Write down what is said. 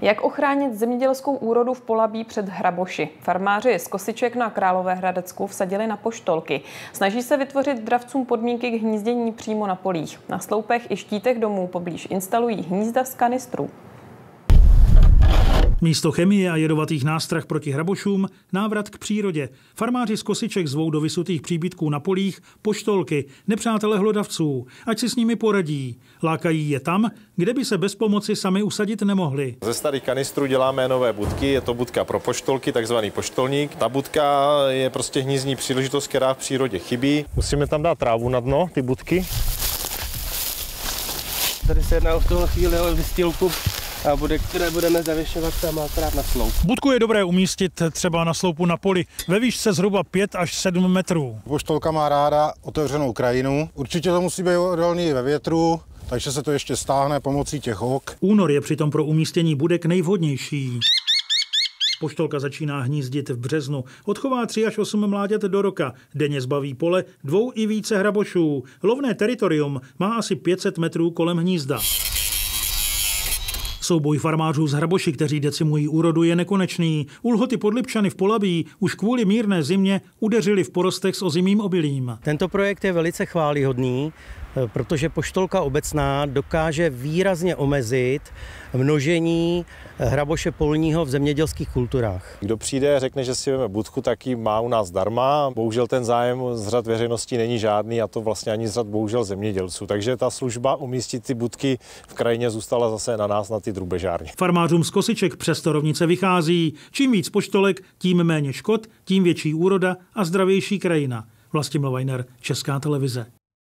Jak ochránit zemědělskou úrodu v Polabí před hraboši? Farmáři z Kosiček na Královéhradecku vsadili na poštolky. Snaží se vytvořit dravcům podmínky k hnízdění přímo na polích. Na sloupech i štítech domů poblíž instalují hnízda z kanistrů. Místo chemie a jedovatých nástrah proti hrabošům návrat k přírodě. Farmáři z kosiček zvou do vysutých příbytků na polích poštolky, nepřátele hlodavců, ať si s nimi poradí. Lákají je tam, kde by se bez pomoci sami usadit nemohli. Ze starých kanistrů děláme nové budky, je to budka pro poštolky, takzvaný poštolník. Ta budka je prostě hnízdní příležitost, která v přírodě chybí. Musíme tam dát trávu na dno, ty budky. Tady se jedná v tuhle chvíli o vystýlku a bude, které budeme zavěšovat tam akorát na sloup. Budku je dobré umístit třeba na sloupu na poli ve výšce zhruba 5 až 7 metrů. Poštolka má ráda otevřenou krajinu. Určitě to musí být odolný ve větru, takže se to ještě stáhne pomocí těch ok. Únor je přitom pro umístění budek nejvhodnější. Poštolka začíná hnízdit v březnu. Odchová 3 až 8 mláďat do roka. Denně zbaví pole dvou i více hrabošů. Lovné teritorium má asi 500 metrů kolem hnízda. Souboj farmářů z Hraboši, kteří decimují úrodu, je nekonečný. Ulhoty pod Lipčany v Polabí už kvůli mírné zimě udeřili v porostech s ozimým obilím. Tento projekt je velice chválihodný, protože poštolka obecná dokáže výrazně omezit množení hraboše polního v zemědělských kulturách. Kdo přijde a řekne, že si vezme budku, tak ji má u nás darma. Bohužel ten zájem z řad veřejnosti není žádný a to vlastně ani z řad bohužel zemědělců. Takže ta služba umístit ty budky v krajině zůstala zase na nás, na ty drubežárny. Farmářům z kosiček přes to rovnice vychází. Čím víc poštolek, tím méně škod, tím větší úroda a zdravější krajina. Vlastimil Weiner, Česká televize.